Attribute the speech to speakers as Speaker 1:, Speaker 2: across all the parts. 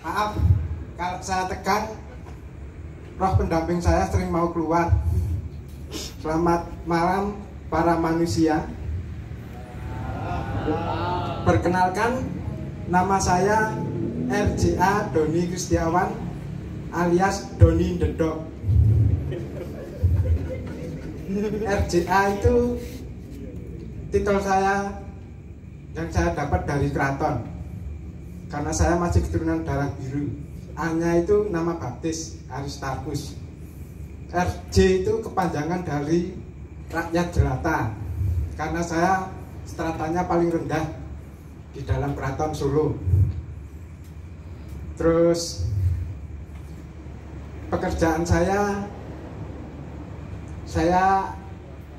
Speaker 1: Maaf, kalau saya tekan, roh pendamping saya sering mau keluar. Selamat malam para manusia. Perkenalkan, nama saya RJA Doni Kristiawan alias Doni the Dog. RJA itu titel saya yang saya dapat dari keraton. Karena saya masih keturunan darah biru. A-nya itu nama baptis Aristarchus. RJ itu kepanjangan dari rakyat jelata. Karena saya stratanya paling rendah di dalam keraton Solo. Terus pekerjaan saya saya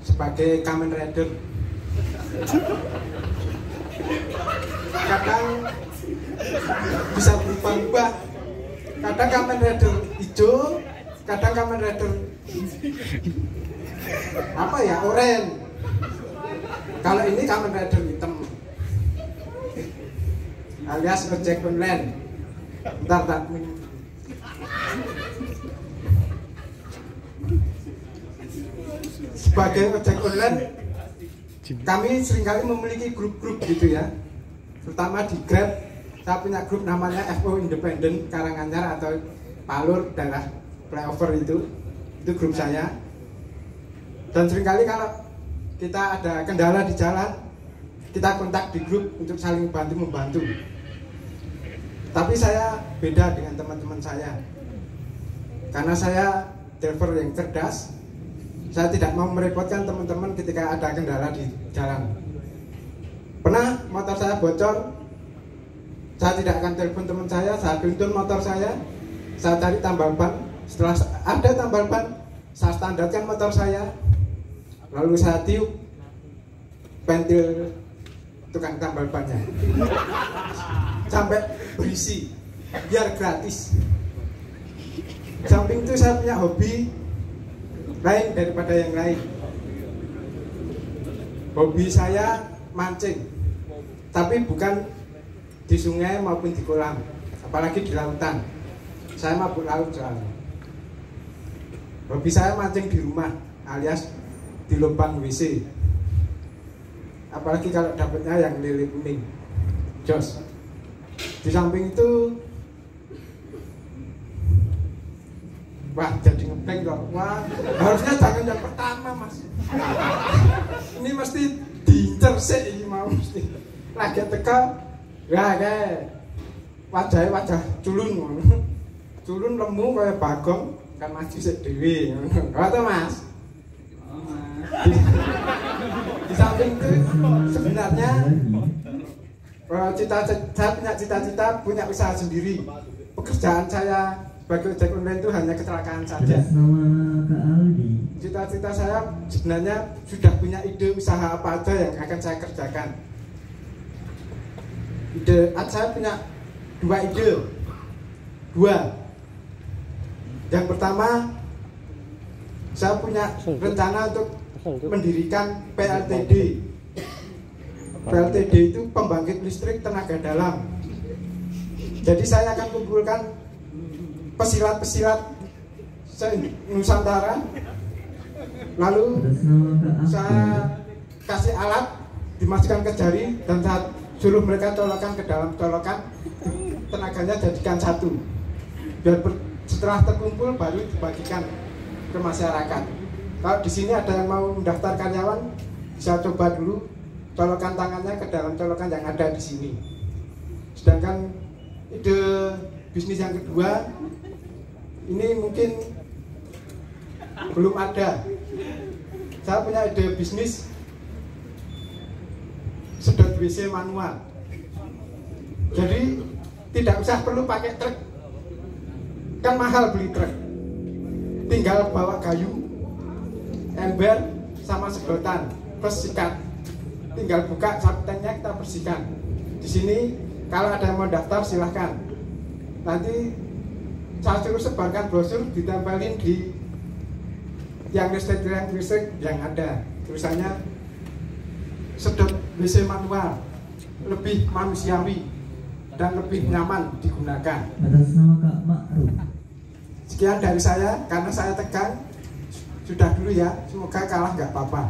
Speaker 1: sebagai Kamen Rider kadang bisa berubah-ubah. Kadang Kamen Rider hijau kadang Kamen Rider apa ya oranye. Kalau ini Kamen Rider hitam. Alias ojek online. Bentar, bentar. sebagai ojek online kami sering kali memiliki grup-grup gitu ya. Terutama di Grab saya punya grup namanya FO Independent Karanganyar atau Palur daerah flyover itu. Itu grup saya. Dan sering kali kalau kita ada kendala di jalan kita kontak di grup untuk saling bantu membantu tapi saya beda dengan teman-teman saya. Karena saya driver yang cerdas saya tidak mau merepotkan teman-teman ketika ada kendala di jalan. Pernah motor saya bocor? Saya tidak akan telepon teman saya saya tuntun motor saya saya cari tambal ban. Setelah ada tambal ban saya standarkan motor saya. Lalu saya tiup pentil tukang tambal bannya. Sampai berisi biar gratis. Samping itu saya punya hobi lain daripada yang lain. Hobi saya mancing tapi bukan di sungai maupun di kolam apalagi di lautan. Saya mabuk laut soalnya. Hobi saya mancing di rumah alias di lubang WC apalagi kalau dapatnya yang lele kuning jos. Di samping itu wah jadi ngebleng kok. Wah harusnya jangan yang pertama mas. Ini mesti diincer sih ini mau mesti. Lagi teka ya kayak wajahnya wajah culun culun lemu kayak bagong kan maju sih dewi kata mas? Di, samping itu sebenarnya cita, cita saya punya cita-cita punya usaha sendiri. Pekerjaan saya sebagai ojek online itu hanya kecelakaan saja. Cita-cita saya sebenarnya sudah punya ide usaha apa aja yang akan saya kerjakan. Ide saya punya dua ide. Dua. Yang pertama saya punya rencana untuk mendirikan PLTD PLTD itu pembangkit listrik tenaga dalam. Jadi saya akan kumpulkan pesilat-pesilat Nusantara. Lalu saya kasih alat dimasukkan ke jari dan saat suruh mereka colokan ke dalam colokan. Tenaganya jadikan satu. Biar setelah terkumpul baru dibagikan ke masyarakat. Kalau di sini ada yang mau mendaftar karyawan bisa coba dulu colokan tangannya ke dalam colokan yang ada di sini. Sedangkan ide bisnis yang kedua ini mungkin belum ada. Saya punya ide bisnis sedot WC manual. Jadi tidak usah perlu pakai truk. Kan mahal beli truk. Tinggal bawa kayu ember sama sedotan plus tinggal buka sabtennya kita bersihkan. Di sini kalau ada yang mau daftar silahkan nanti saya suruh sebarkan brosur ditempelin di yang listrik yang listrik yang ada tulisannya sedot WC manual lebih manusiawi dan lebih nyaman digunakan.
Speaker 2: Atas nama Kak Ma'ruf.
Speaker 1: Sekian dari saya karena saya tegang sudah dulu ya. Semoga kalah nggak apa-apa.